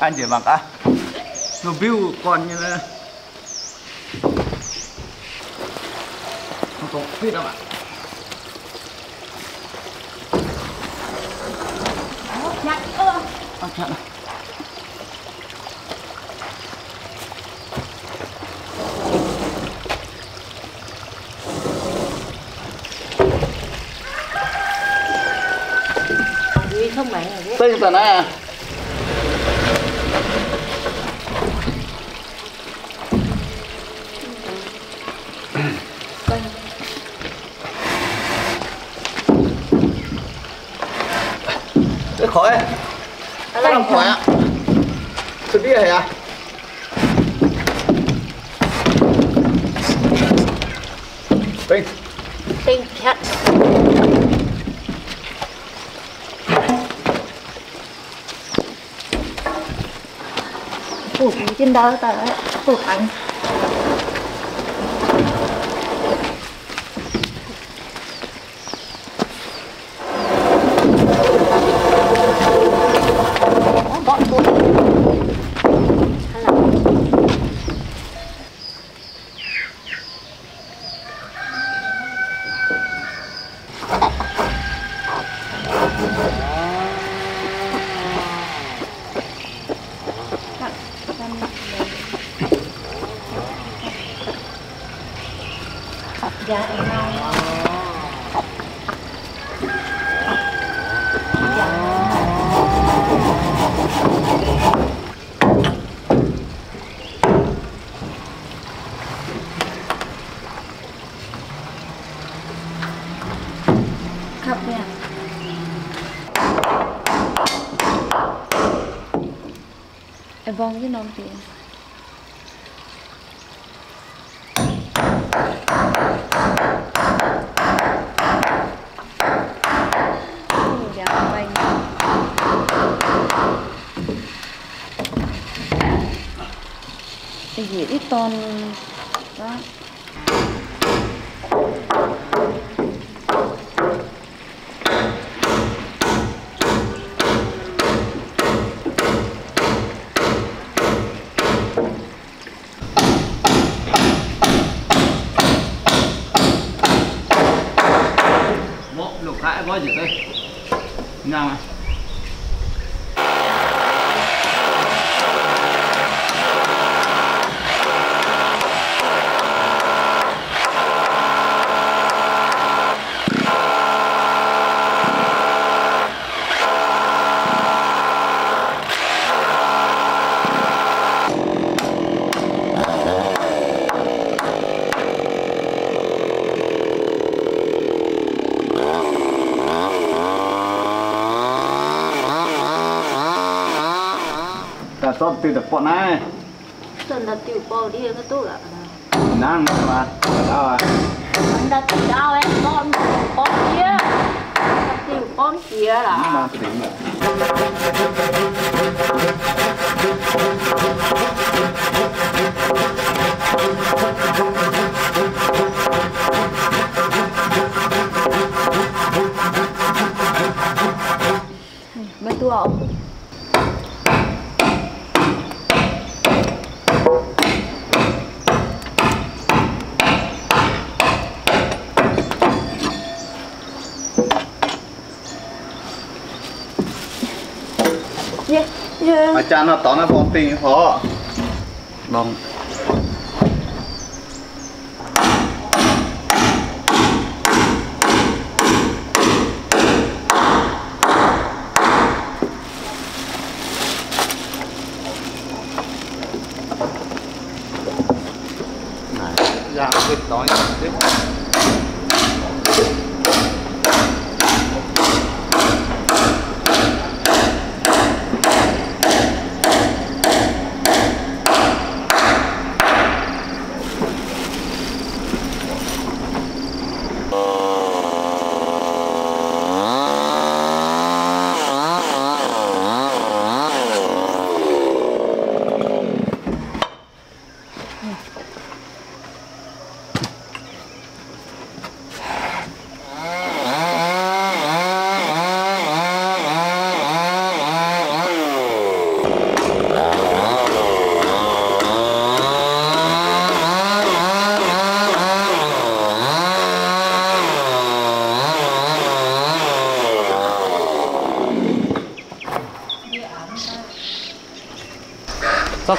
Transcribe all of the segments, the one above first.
anh chị bằng cả nó view còn như là không có biết đâu ạ? Nhặt ơ à, chặn này. gì không mày? Tên tờ này à khỏi. Cái làm khỏi ạ Sự đi hả? Tinh tinh chặt phủ trên đó tờ ấy phủ thắng em vong với non tiền Cái gì ít ton đó Một lục khải có gì đây Nào mà Tốt từ tập bọn này Sơn là tiểu bò đi cái tôi ạ Nàng mà Đâu à? Anh đã tiểu đau em con con kia. Tiểu con kia là Nàng tính mà Betul ạ Yeah, chán nó tỏ nó bỏ tiền họ bằng vâng.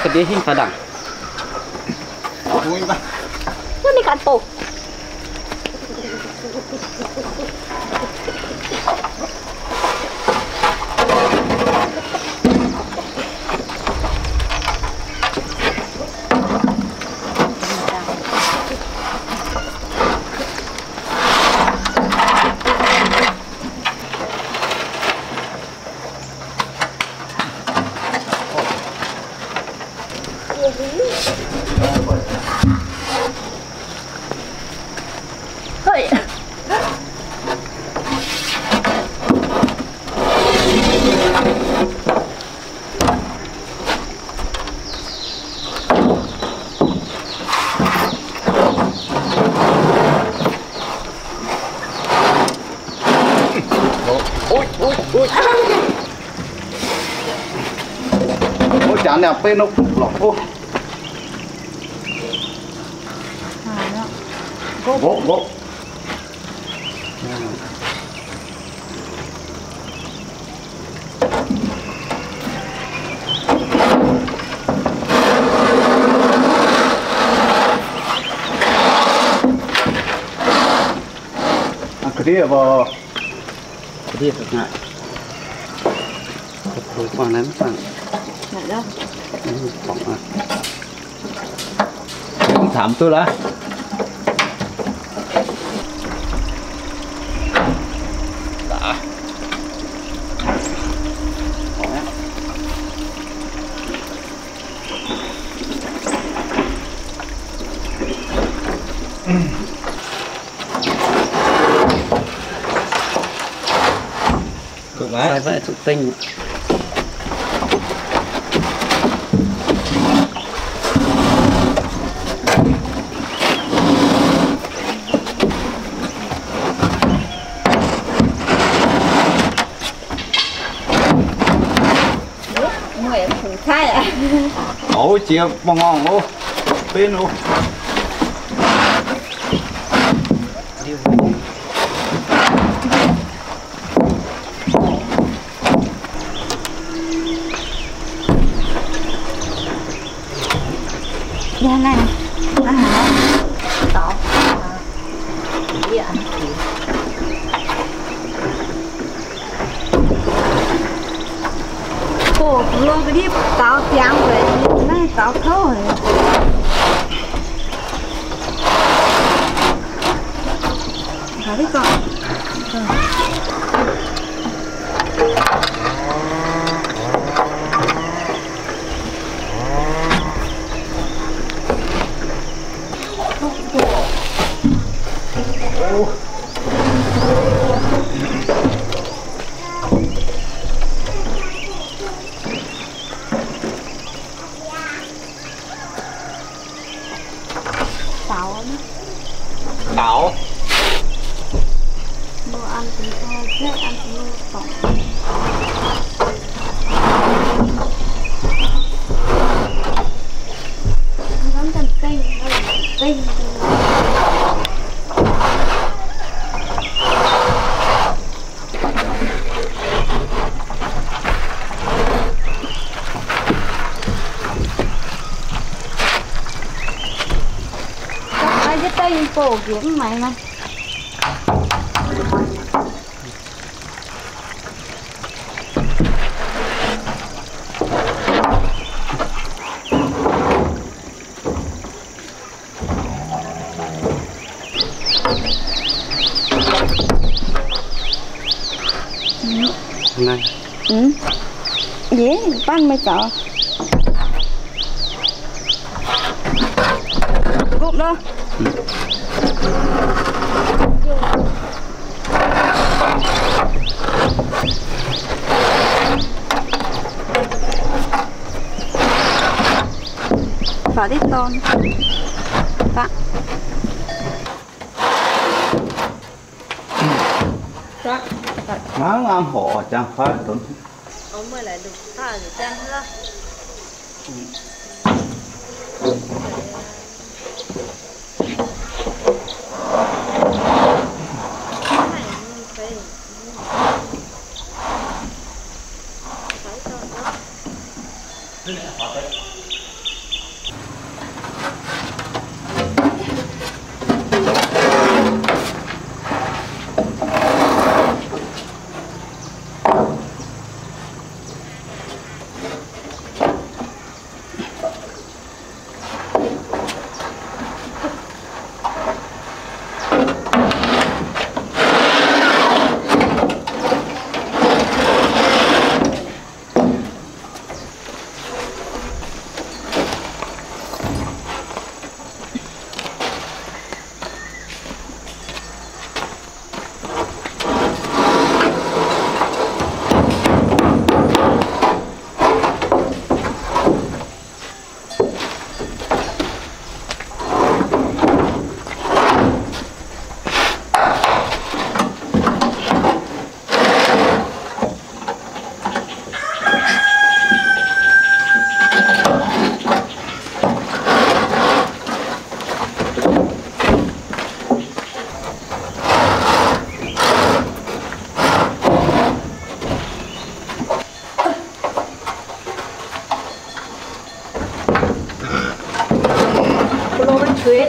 Cái đi hình phá Hơi Ui. Ôi, chả nè, bên nó lọc vô. Gỗ. À, cái đi vào. Cái đi thật ngại. Thật thối qua lắm bạn Này đó không thảm tôi lá Phải vậy tụ tinh ạ Ôi, chia bong ngon ô. Bên ô. Dạ này À hả Tỏ Dạ Cô luôn cái đi tao chán vậy Này tao thấu rồi Hả đi con Tao cổ kiếm mày mà này Ừ. Dễ, pan mày sợ. Cụm đó. Phải đi ton. Dạ. Dạ. Má ngang hộ chẳng phải tốn. Ông mới lại được thả được chân đó. Khoai tắm.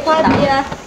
Tại.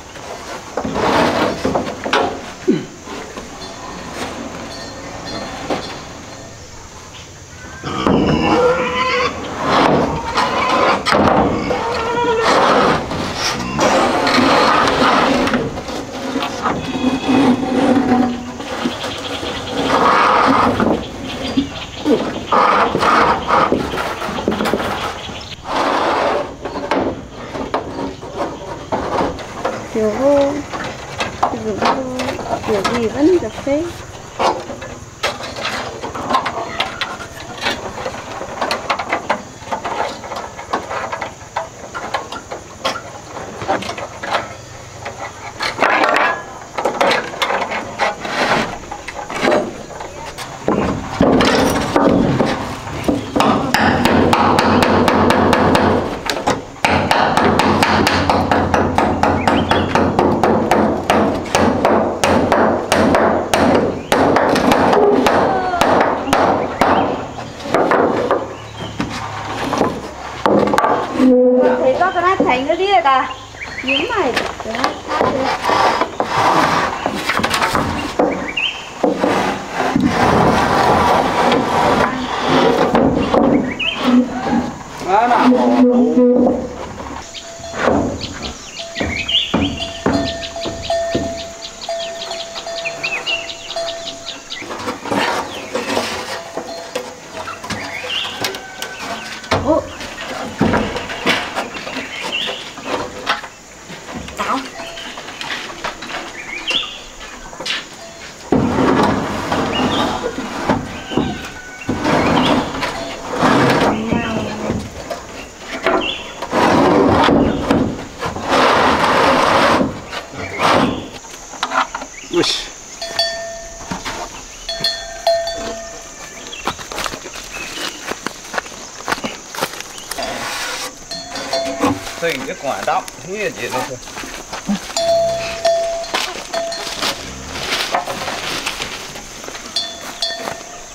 Tình cái quả đắp như gì nữa thôi.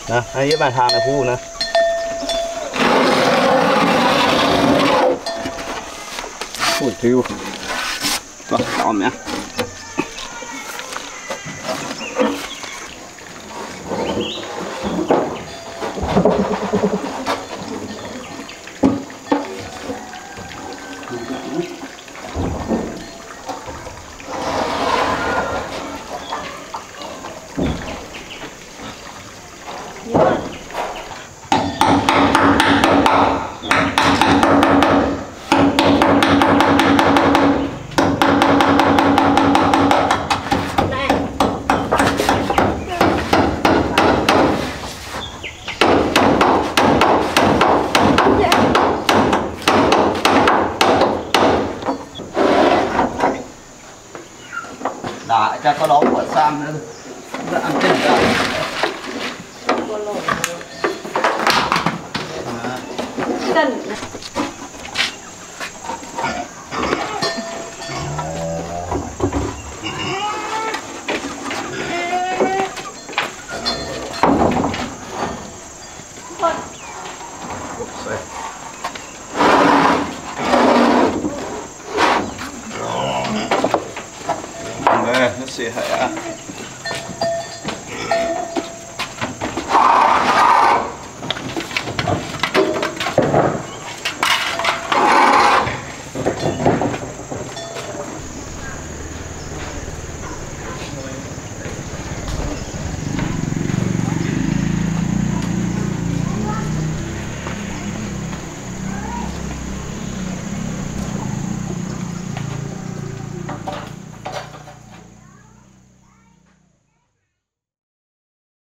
nè hay với bàn hàng này phu nè Ui thiêu. Vâng, đó mẹ. đã cho có đó của sam nữa. Đã ăn chân ra cần